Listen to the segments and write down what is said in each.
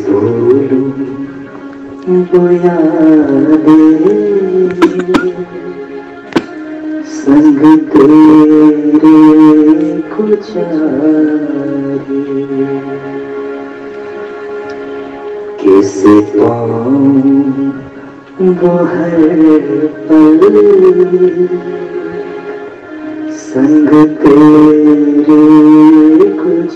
भूलूं वो संग तेरे गुजारी कैसे पाऊँ वो हर पल संग तेरे गुजारी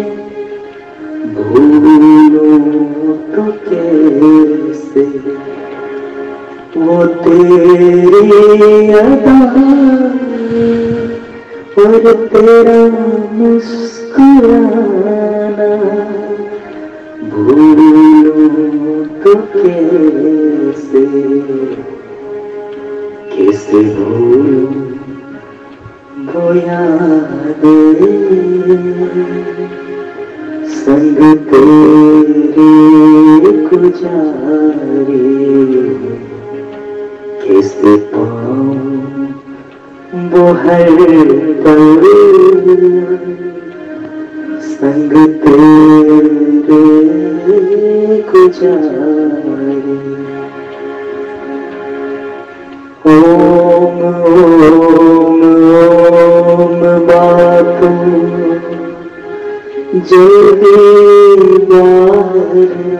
वो तेरी अदा। और तेरा मुस्कुराना। भूलो तो कैसे? कैसे भूलो? वो यादें। संग तेरे गुजारे। कैसे पाऊँ वो हर संग तेरे गुजारे। ओम ओम ओम बातों जल्दी बाहर